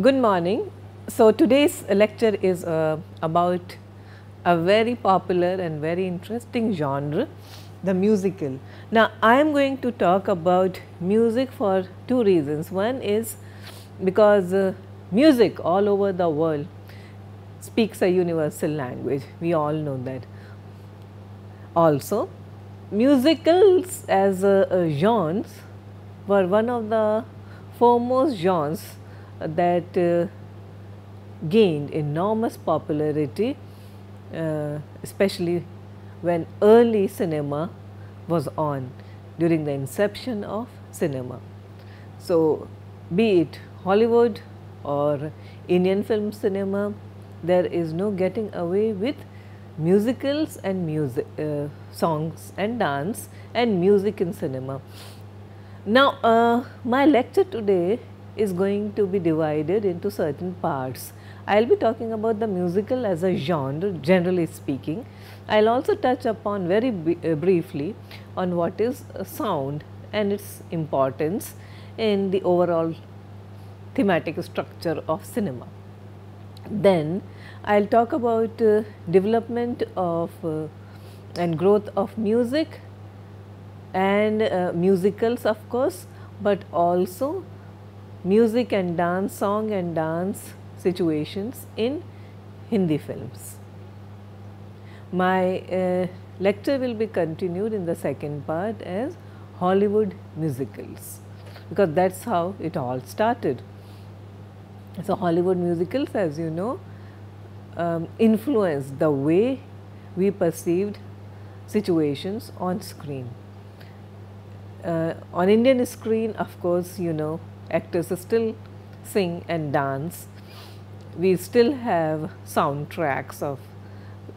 Good morning. So, today's lecture is uh, about a very popular and very interesting genre, the musical. Now, I am going to talk about music for two reasons. One is because uh, music all over the world speaks a universal language, we all know that. Also, musicals as uh, genres were one of the foremost genres that uh, gained enormous popularity, uh, especially when early cinema was on during the inception of cinema. So, be it Hollywood or Indian film cinema, there is no getting away with musicals and music uh, songs and dance and music in cinema. Now, uh, my lecture today is going to be divided into certain parts. I will be talking about the musical as a genre generally speaking. I will also touch upon very uh, briefly on what is sound and its importance in the overall thematic structure of cinema. Then I will talk about uh, development of uh, and growth of music and uh, musicals of course, but also music and dance, song and dance situations in Hindi films. My uh, lecture will be continued in the second part as Hollywood musicals because that is how it all started. So, Hollywood musicals as you know um, influenced the way we perceived situations on screen. Uh, on Indian screen of course, you know actors still sing and dance. We still have soundtracks of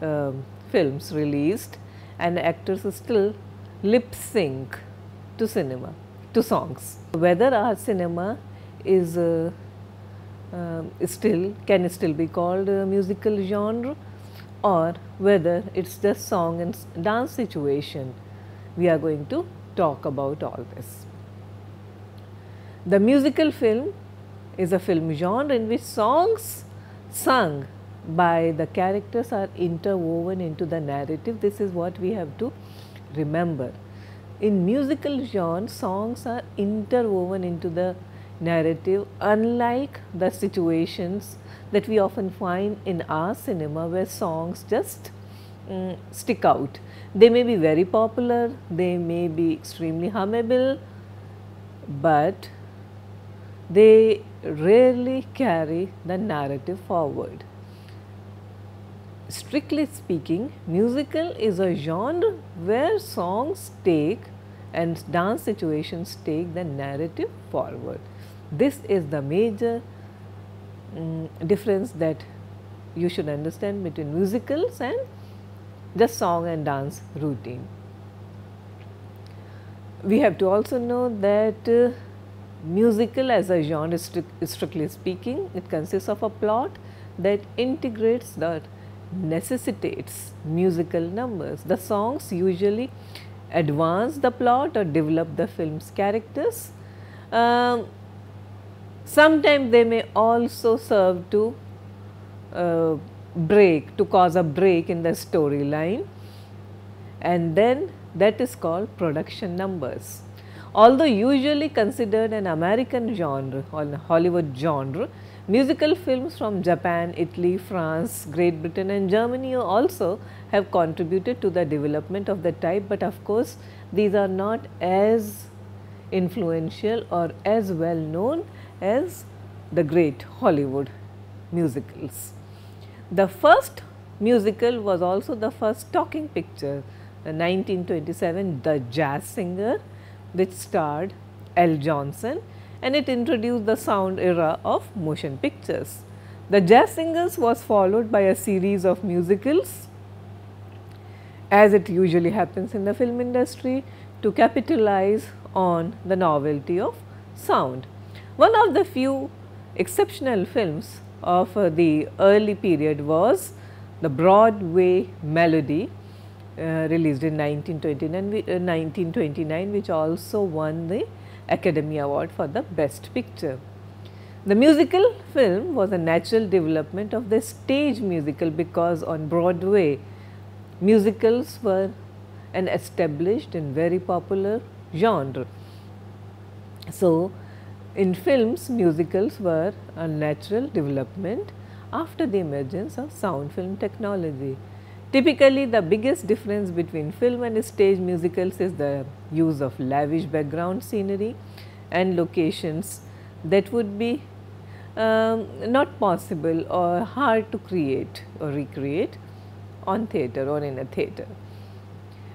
um, films released and actors still lip sync to cinema, to songs. Whether our cinema is uh, uh, still, can still be called a musical genre or whether it is just song and dance situation, we are going to talk about all this. The musical film is a film genre in which songs sung by the characters are interwoven into the narrative. This is what we have to remember. In musical genre, songs are interwoven into the narrative unlike the situations that we often find in our cinema where songs just um, stick out. They may be very popular, they may be extremely hummable, but they rarely carry the narrative forward. Strictly speaking, musical is a genre where songs take and dance situations take the narrative forward. This is the major um, difference that you should understand between musicals and just song and dance routine. We have to also know that uh, musical as a genre strictly speaking, it consists of a plot that integrates that necessitates musical numbers. The songs usually advance the plot or develop the film's characters. Um, sometimes they may also serve to uh, break, to cause a break in the storyline and then that is called production numbers. Although usually considered an American genre or Hollywood genre, musical films from Japan, Italy, France, Great Britain and Germany also have contributed to the development of the type, but of course, these are not as influential or as well known as the great Hollywood musicals. The first musical was also the first talking picture, the 1927 The Jazz Singer which starred Al Jolson and it introduced the sound era of motion pictures. The Jazz Singers was followed by a series of musicals as it usually happens in the film industry to capitalize on the novelty of sound. One of the few exceptional films of uh, the early period was the Broadway Melody released in 1929, uh, 1929 which also won the Academy Award for the Best Picture. The musical film was a natural development of the stage musical because on Broadway musicals were an established and very popular genre. So, in films musicals were a natural development after the emergence of sound film technology. Typically, the biggest difference between film and stage musicals is the use of lavish background scenery and locations that would be um, not possible or hard to create or recreate on theatre or in a theatre.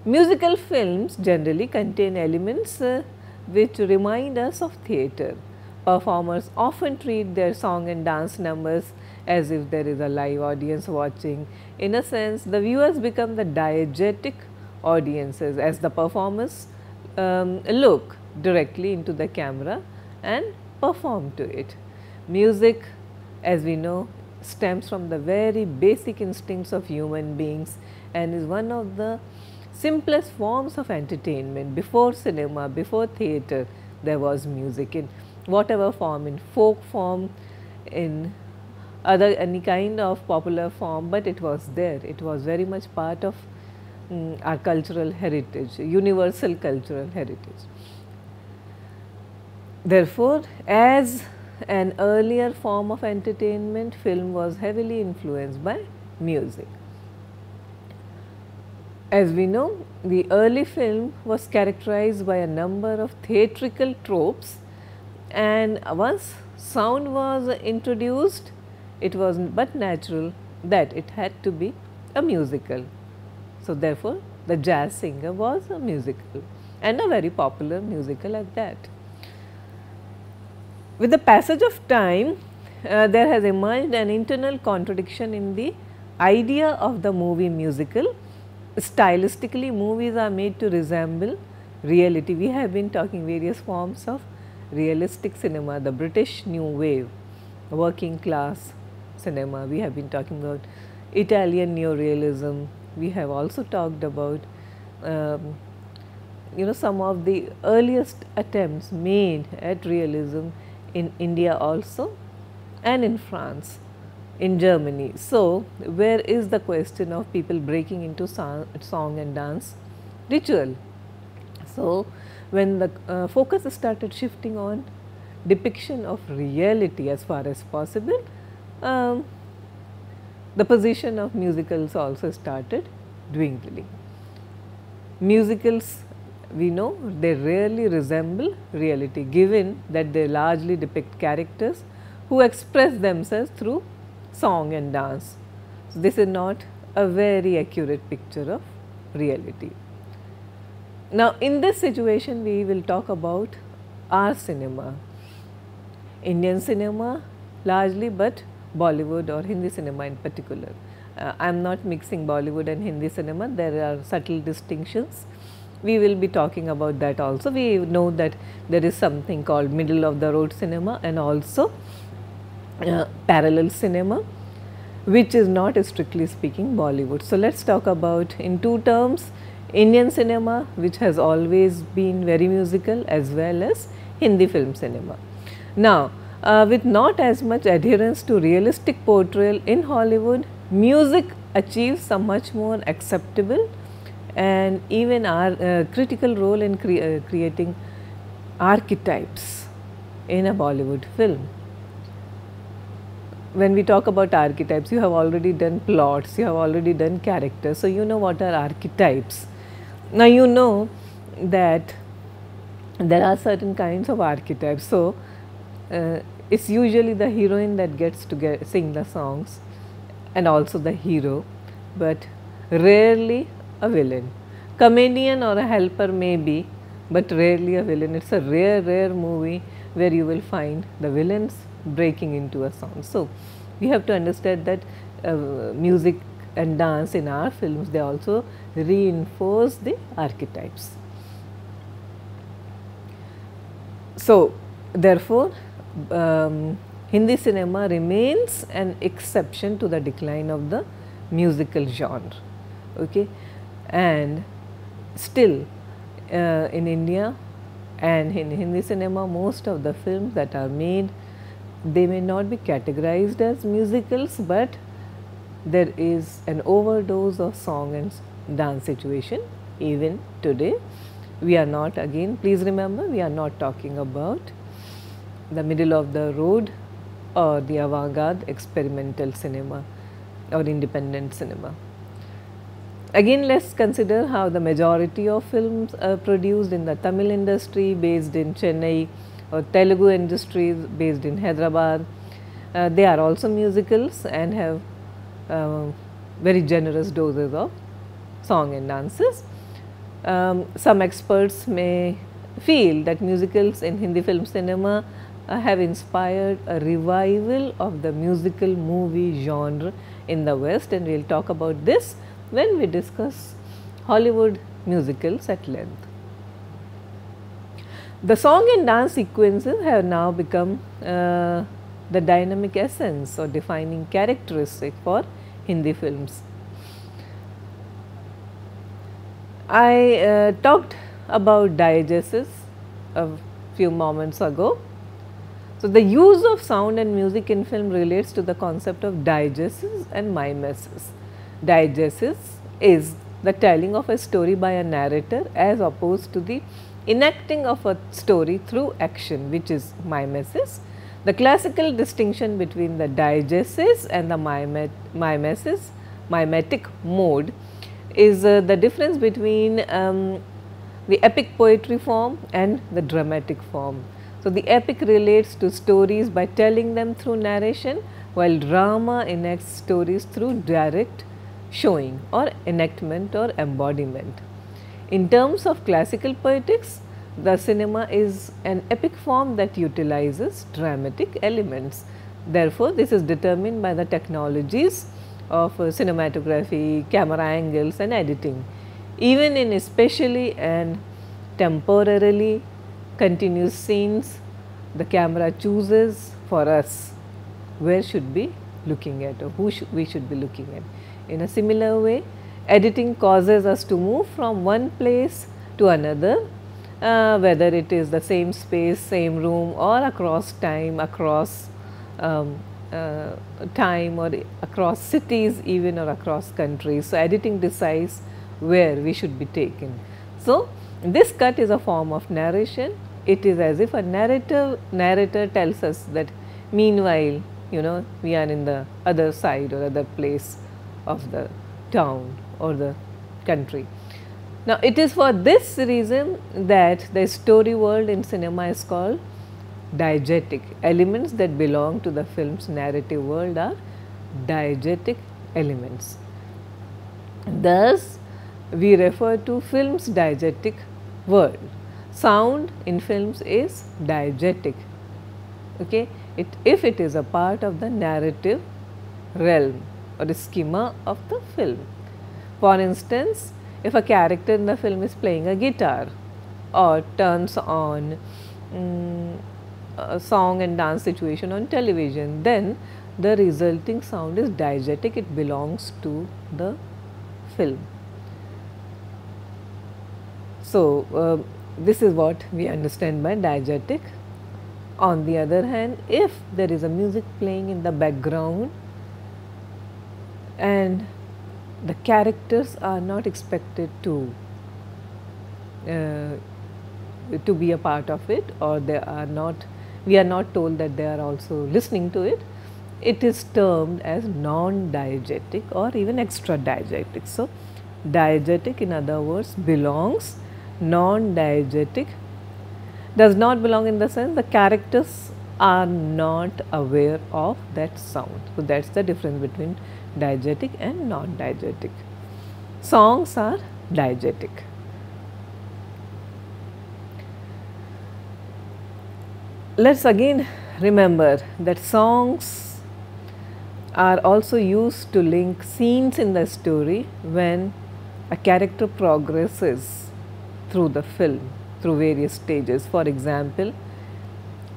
Musical films generally contain elements uh, which remind us of theatre. Performers often treat their song and dance numbers as if there is a live audience watching. In a sense, the viewers become the diegetic audiences as the performers um, look directly into the camera and perform to it. Music as we know stems from the very basic instincts of human beings and is one of the simplest forms of entertainment. Before cinema, before theatre, there was music in whatever form, in folk form, in other any kind of popular form, but it was there. It was very much part of um, our cultural heritage, universal cultural heritage. Therefore, as an earlier form of entertainment, film was heavily influenced by music. As we know, the early film was characterized by a number of theatrical tropes and once sound was introduced, it was but natural that it had to be a musical. So, therefore, the jazz singer was a musical and a very popular musical at that. With the passage of time, uh, there has emerged an internal contradiction in the idea of the movie musical. Stylistically, movies are made to resemble reality. We have been talking various forms of realistic cinema, the British New Wave, working class cinema. We have been talking about Italian neorealism. We have also talked about um, you know some of the earliest attempts made at realism in India also and in France, in Germany. So, where is the question of people breaking into song, and dance ritual? So, when the uh, focus started shifting on depiction of reality as far as possible, um, the position of musicals also started dwindling. Musicals we know they rarely resemble reality given that they largely depict characters who express themselves through song and dance. So, this is not a very accurate picture of reality. Now, in this situation we will talk about our cinema, Indian cinema largely but Bollywood or Hindi cinema in particular. Uh, I am not mixing Bollywood and Hindi cinema, there are subtle distinctions we will be talking about that also. We know that there is something called middle of the road cinema and also uh, parallel cinema which is not strictly speaking Bollywood. So, let us talk about in two terms Indian cinema which has always been very musical as well as Hindi film cinema. Now, uh, with not as much adherence to realistic portrayal in Hollywood, music achieves a much more acceptable and even our uh, critical role in cre uh, creating archetypes in a Bollywood film. When we talk about archetypes, you have already done plots, you have already done characters, so you know what are archetypes. Now you know that there are certain kinds of archetypes. So, uh, it is usually the heroine that gets to get, sing the songs and also the hero, but rarely a villain. Comedian or a helper may be, but rarely a villain. It's a rare, rare movie where you will find the villains breaking into a song. So, we have to understand that uh, music and dance in our films, they also reinforce the archetypes. So, therefore, um, Hindi cinema remains an exception to the decline of the musical genre. Okay and still uh, in India and in Hindi cinema most of the films that are made they may not be categorized as musicals, but there is an overdose of song and dance situation even today. We are not again, please remember, we are not talking about the middle of the road or the avant-garde experimental cinema or independent cinema. Again, let us consider how the majority of films are produced in the Tamil industry based in Chennai or Telugu industries based in Hyderabad. Uh, they are also musicals and have uh, very generous doses of song and dances. Um, some experts may feel that musicals in Hindi film cinema have inspired a revival of the musical movie genre in the West and we will talk about this when we discuss Hollywood musicals at length. The song and dance sequences have now become uh, the dynamic essence or defining characteristic for Hindi films. I uh, talked about diegesis a few moments ago. So, the use of sound and music in film relates to the concept of diegesis and mimesis. Diegesis is the telling of a story by a narrator as opposed to the enacting of a story through action which is mimesis. The classical distinction between the diegesis and the mimesis, mimetic mode is uh, the difference between um, the epic poetry form and the dramatic form. So, the epic relates to stories by telling them through narration while drama enacts stories through direct showing or enactment or embodiment. In terms of classical poetics, the cinema is an epic form that utilizes dramatic elements. Therefore, this is determined by the technologies of uh, cinematography, camera angles and editing. Even in especially and temporarily continuous scenes, the camera chooses for us where should be looking at or who sh we should be looking at. In a similar way, editing causes us to move from one place to another, uh, whether it is the same space, same room or across time, across um, uh, time or across cities even or across countries. So, editing decides where we should be taken. So, this cut is a form of narration. It is as if a narrator, narrator tells us that meanwhile, you know, we are in the other side or other place of the town or the country. Now, it is for this reason that the story world in cinema is called diegetic. Elements that belong to the film's narrative world are diegetic elements. Thus, we refer to film's diegetic world. Sound in films is diegetic. Okay? It, if it is a part of the narrative realm or the schema of the film. For instance, if a character in the film is playing a guitar or turns on um, a song and dance situation on television, then the resulting sound is diegetic, it belongs to the film. So, uh, this is what we understand by diegetic. On the other hand, if there is a music playing in the background and the characters are not expected to uh, to be a part of it or they are not we are not told that they are also listening to it it is termed as non-diegetic or even extra diegetic so diegetic in other words belongs non-diegetic does not belong in the sense the characters are not aware of that sound so that's the difference between diegetic and non-diegetic. Songs are diegetic. Let us again remember that songs are also used to link scenes in the story when a character progresses through the film through various stages. For example,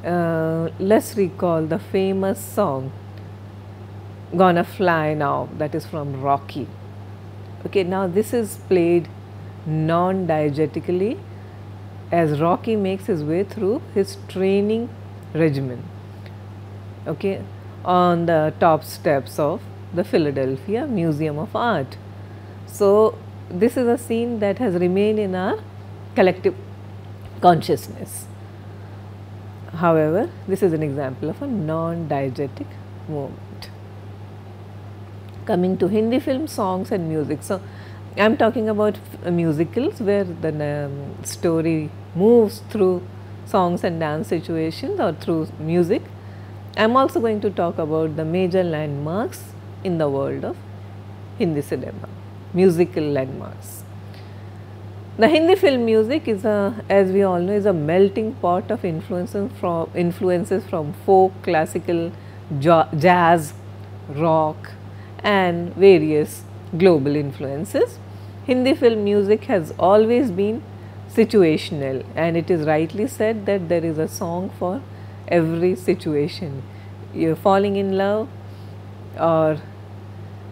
uh, let us recall the famous song gonna fly now that is from Rocky. Okay, now this is played non-diegetically as Rocky makes his way through his training regimen. okay, on the top steps of the Philadelphia Museum of Art. So, this is a scene that has remained in our collective consciousness. However, this is an example of a non-diegetic movement. Coming to Hindi film songs and music. So, I am talking about musicals where the um, story moves through songs and dance situations or through music. I am also going to talk about the major landmarks in the world of Hindi cinema, musical landmarks. The Hindi film music is a, as we all know, is a melting pot of influences from influences from folk, classical, jazz, rock, and various global influences. Hindi film music has always been situational, and it is rightly said that there is a song for every situation. You're falling in love, or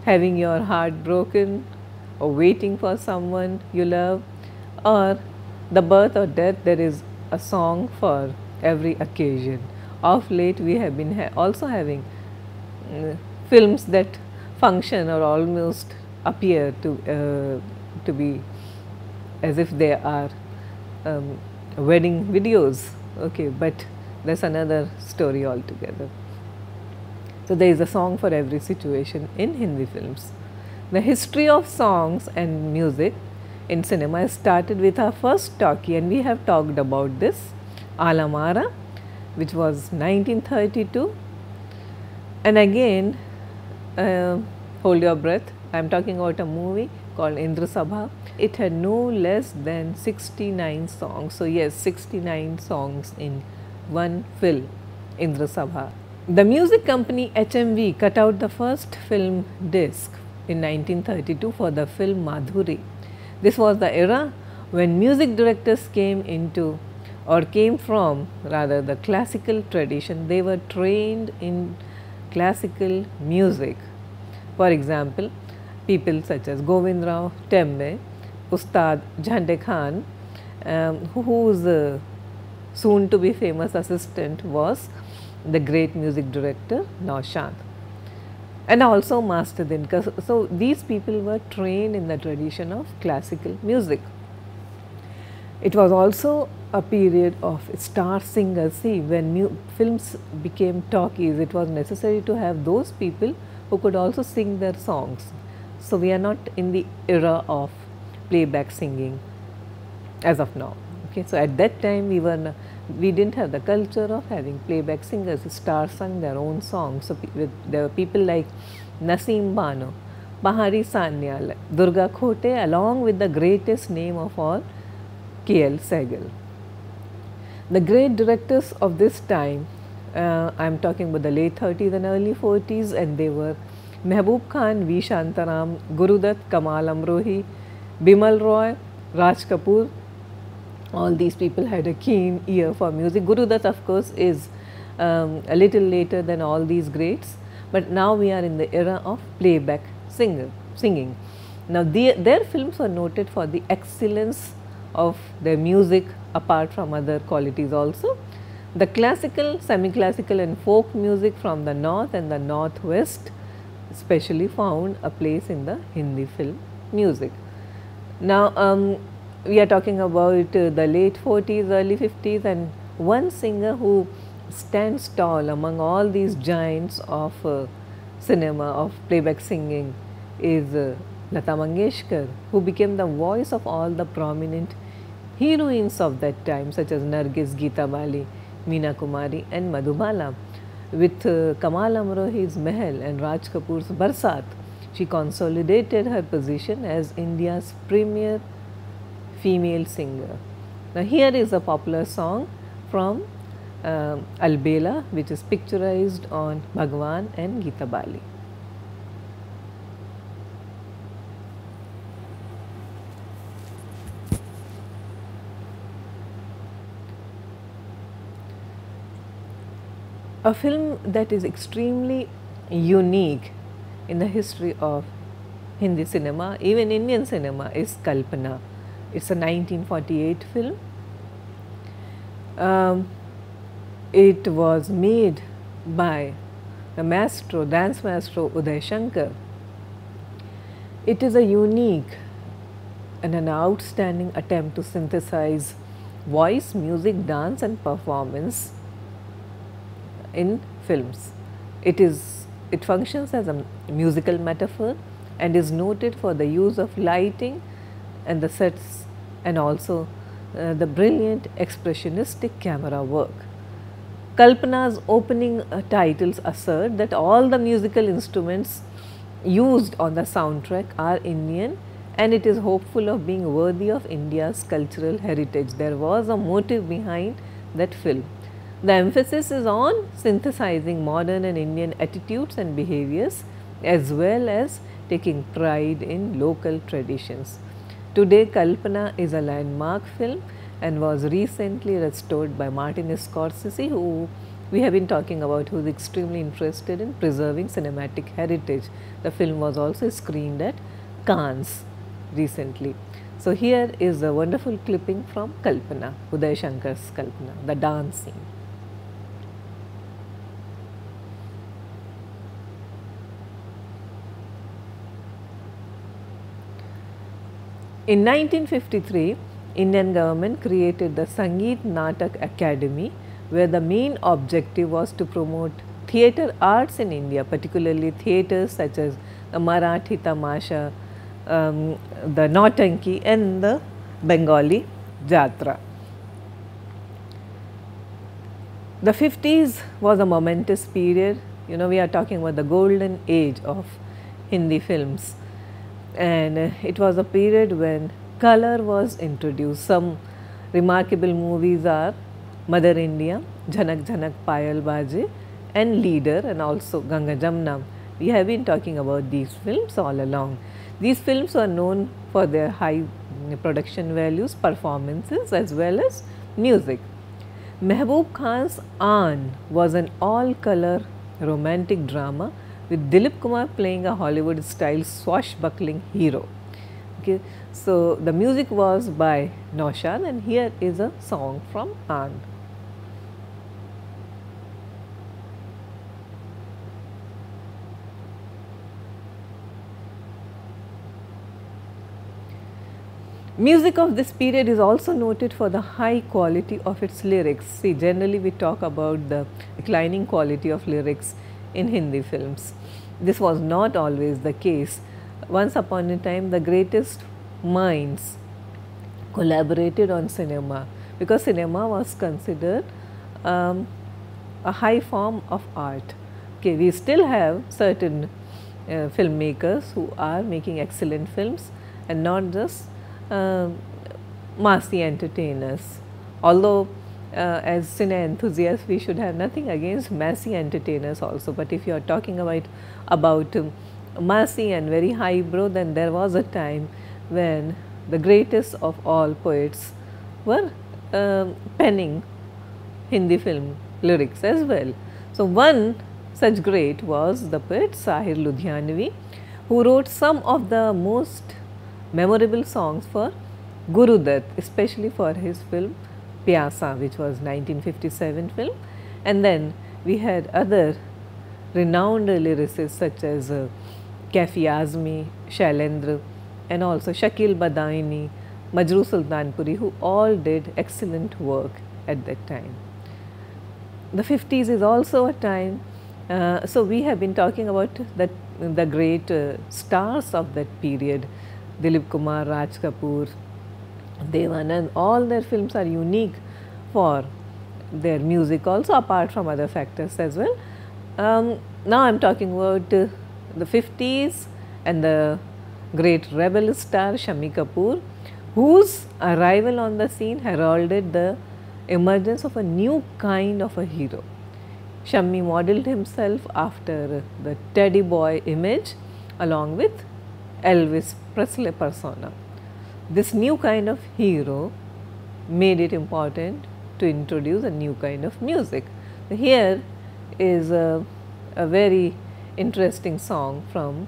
having your heart broken, or waiting for someone you love or the birth or death there is a song for every occasion. Of late we have been ha also having uh, films that function or almost appear to uh, to be as if they are um, wedding videos. Okay but that's another story altogether. So there is a song for every situation in hindi films. The history of songs and music in cinema started with our first talkie and we have talked about this Alam Ara which was 1932 and again uh, hold your breath I am talking about a movie called Indra Sabha. It had no less than 69 songs. So, yes 69 songs in one film Indra Sabha. The music company HMV cut out the first film disc in 1932 for the film Madhuri this was the era when music directors came into or came from rather the classical tradition. They were trained in classical music. For example, people such as Govind Rao Tembe, Ustad Jhande Khan, um, whose uh, soon to be famous assistant was the great music director Naushad and also Master Dinkar. So, these people were trained in the tradition of classical music. It was also a period of star singers. See, when new films became talkies, it was necessary to have those people who could also sing their songs. So, we are not in the era of playback singing as of now. Okay. So, at that time we were we didn't have the culture of having playback singers. Stars sung their own songs. So there were people like Naseem Bano, Pahari Sanyal, Durga Khote, along with the greatest name of all, K.L. Sehgal. The great directors of this time, uh, I am talking about the late 30s and early 40s, and they were Mehboob Khan, V. Shantaram, Gurudutt, Kamal Amrohi, Bimal Roy, Raj Kapoor, all these people had a keen ear for music. Gurudutt of course is um, a little later than all these greats, but now we are in the era of playback singer, singing. Now the, their films were noted for the excellence of their music apart from other qualities also. The classical, semi-classical and folk music from the north and the northwest especially found a place in the Hindi film music. Now, um, we are talking about uh, the late 40s, early 50s and one singer who stands tall among all these giants of uh, cinema, of playback singing is uh, Lata Mangeshkar who became the voice of all the prominent heroines of that time such as Nargis, Geeta Bali, Meena Kumari and Madhubala. With uh, Kamal Amrohi's Mahal and Raj Kapoor's Barsat, she consolidated her position as India's premier female singer. Now, here is a popular song from uh, Albela which is picturized on Bhagwan and Geeta Bali. A film that is extremely unique in the history of Hindi cinema, even Indian cinema is Kalpana. It's a 1948 film. Um, it was made by the maestro, dance maestro Uday Shankar. It is a unique and an outstanding attempt to synthesize voice, music, dance and performance in films. It is it functions as a musical metaphor and is noted for the use of lighting and the sets and also uh, the brilliant expressionistic camera work. Kalpana's opening uh, titles assert that all the musical instruments used on the soundtrack are Indian and it is hopeful of being worthy of India's cultural heritage. There was a motive behind that film. The emphasis is on synthesizing modern and Indian attitudes and behaviors as well as taking pride in local traditions. Today Kalpana is a landmark film and was recently restored by Martin Scorsese who we have been talking about who is extremely interested in preserving cinematic heritage. The film was also screened at Cannes recently. So, here is a wonderful clipping from Kalpana, Uday Shankar's Kalpana, the dance scene. In 1953, Indian government created the Sangeet Natak Akademi where the main objective was to promote theatre arts in India, particularly theatres such as the Marathi Tamasha, um, the Nautanki and the Bengali Jatra. The 50s was a momentous period, you know we are talking about the golden age of Hindi films and it was a period when color was introduced. Some remarkable movies are Mother India, Jhanak Jhanak Payal Baaje and Leader and also Ganga Jamna. We have been talking about these films all along. These films are known for their high production values, performances as well as music. Mehboob Khan's Aan was an all-color romantic drama with Dilip Kumar playing a Hollywood style swashbuckling hero. Okay. So, the music was by Naushad and here is a song from Aan. Music of this period is also noted for the high quality of its lyrics. See, generally we talk about the declining quality of lyrics in Hindi films. This was not always the case. Once upon a time, the greatest minds collaborated on cinema because cinema was considered um, a high form of art. Okay, we still have certain uh, filmmakers who are making excellent films and not just uh, massy entertainers. Although uh, as cine enthusiasts we should have nothing against massy entertainers also, but if you are talking about, about um, massy and very highbrow then there was a time when the greatest of all poets were uh, penning Hindi film lyrics as well. So, one such great was the poet Sahir Ludhianvi who wrote some of the most memorable songs for Guru Dutt, especially for his film Pyasa, which was 1957 film. And then we had other renowned lyricists such as uh, Kaifi Azmi, Shailendra and also Shakil Badauni, Majrooh Sultanpuri who all did excellent work at that time. The 50s is also a time, uh, so we have been talking about that the great uh, stars of that period Dilip Kumar, Raj Kapoor, Devanand, all their films are unique for their music also apart from other factors as well. Um, now I am talking about uh, the 50s and the great rebel star Shammi Kapoor whose arrival on the scene heralded the emergence of a new kind of a hero. Shammi modeled himself after the teddy boy image along with Elvis Presley persona. This new kind of hero made it important to introduce a new kind of music. Here is a, a very interesting song from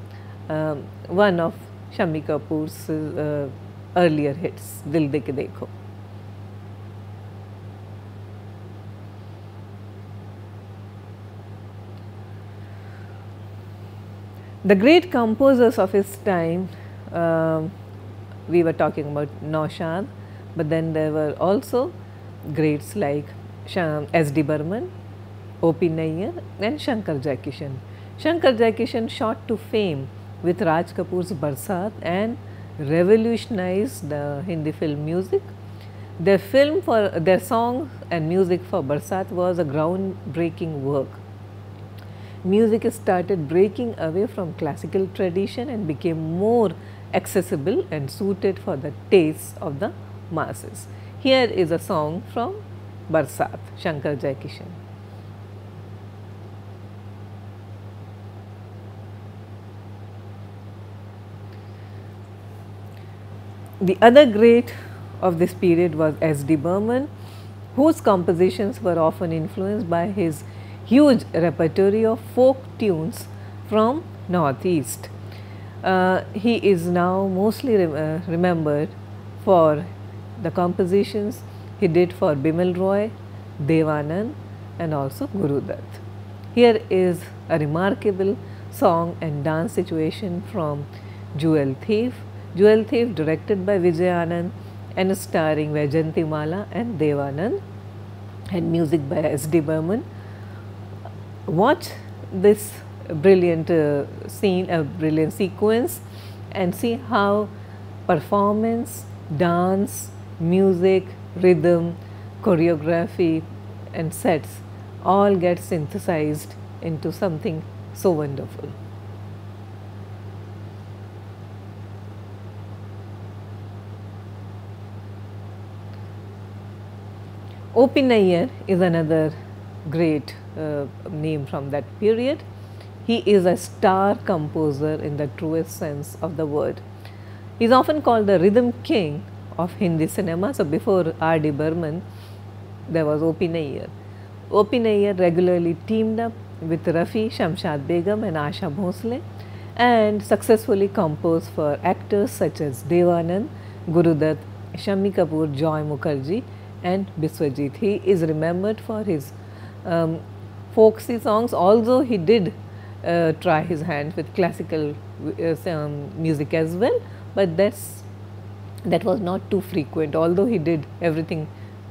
um, one of Shammi Kapoor's uh, earlier hits, Dil De Ke Dekho. The great composers of his time, uh, we were talking about Naushad, but then there were also greats like S. D. Burman, O.P. Nayyar and Shankar Jaikishan. Shankar Jaikishan shot to fame with Raj Kapoor's Barsat and revolutionized the Hindi film music. Their film for their song and music for Barsat was a groundbreaking work. Music started breaking away from classical tradition and became more accessible and suited for the tastes of the masses. Here is a song from Barsat, Shankar Jaikishan. The other great of this period was S. D. Burman, whose compositions were often influenced by his huge repertoire of folk tunes from northeast. Uh, he is now mostly re uh, remembered for the compositions he did for Bimal Roy, Devanand and also Guru Dutt. Here is a remarkable song and dance situation from Jewel Thief. Jewel Thief directed by Vijay Anand and starring Vaijayanti Mala and Devanand and music by S. D. Burman. Watch this brilliant uh, scene, a brilliant sequence and see how performance, dance, music, rhythm, choreography and sets all get synthesized into something so wonderful. O.P. Is another great uh, name from that period. He is a star composer in the truest sense of the word. He is often called the rhythm king of Hindi cinema. So, before R. D. Burman, there was O.P. Nayyar. O.P. Nayyar regularly teamed up with Rafi, Shamshad Begum and Asha Bhosle and successfully composed for actors such as Devanand, Guru Dutt, Shammi Kapoor, Joy Mukherjee and Biswajit. He is remembered for his um, folksy songs although he did uh, try his hand with classical uh, um, music as well, but that's that was not too frequent although he did everything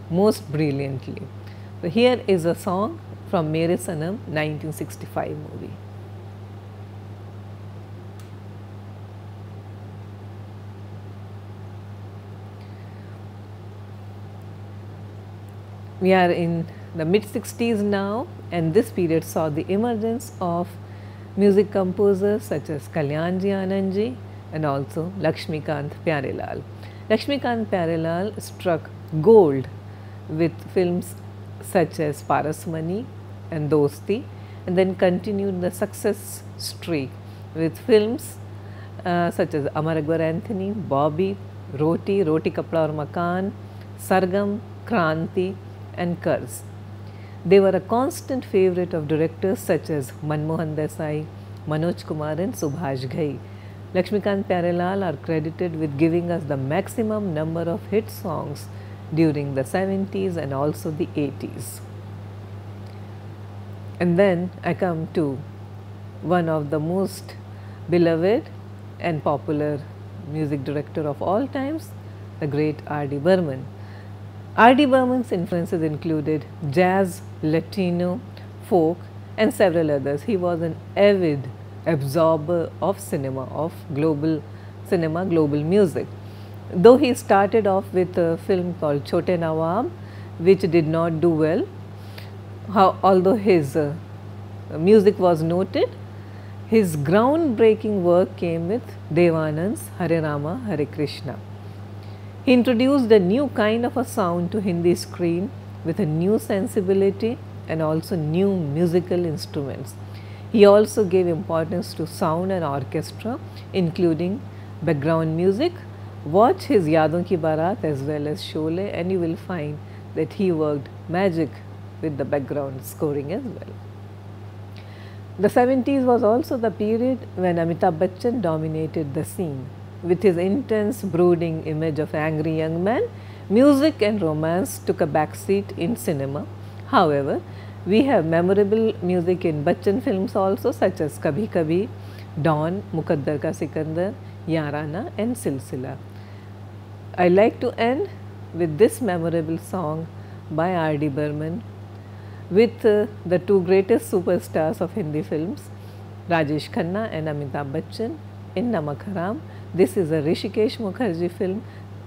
most brilliantly. So, here is a song from Mere Sanam 1965 movie. We are in the mid 60s now and this period saw the emergence of music composers such as Kalyanji Anandji and also Lakshmikant Pyarelal. Lakshmikant Pyarelal struck gold with films such as Parasmani and Dosti and then continued the success streak with films uh, such as Amar Anthony, Bobby, Roti, Roti Kapda Aur Makan, Sargam, Kranti and Karz. They were a constant favorite of directors such as Manmohan Desai, Manoj Kumar and Subhash Ghai Lakshmikant Pyarelal are credited with giving us the maximum number of hit songs during the 70s and also the 80s. And then I come to one of the most beloved and popular music director of all times, the great R.D. Burman. R.D. Burman's influences included jazz, Latino, folk and several others. He was an avid absorber of cinema, of global cinema, global music. Though he started off with a film called Chote Nawab, which did not do well, how, although his uh, music was noted, his groundbreaking work came with Devanand's Hare Rama Hare Krishna. He introduced a new kind of a sound to Hindi screen with a new sensibility and also new musical instruments. He also gave importance to sound and orchestra including background music. Watch his Yadon Ki Barat as well as Sholay and you will find that he worked magic with the background scoring as well. The 70s was also the period when Amitabh Bachchan dominated the scene. With his intense brooding image of angry young man, music and romance took a backseat in cinema. However, we have memorable music in Bachchan films also such as Kabhi Kabhi, Don, Mukaddar Ka Sikandar, Yarana and Silsila. I like to end with this memorable song by R.D. Burman with uh, the two greatest superstars of Hindi films, Rajesh Khanna and Amitabh Bachchan in Namak Haram. This is a Hrishikesh Mukherjee film.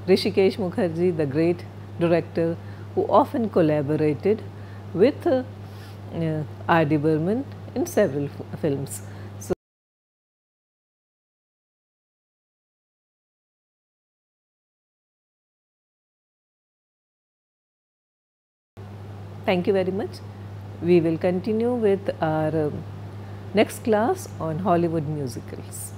Hrishikesh Mukherjee, the great director who often collaborated with uh, uh, R.D. In several films. So, thank you very much. We will continue with our um, next class on Hollywood musicals.